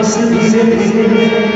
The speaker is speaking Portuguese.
nascidos eles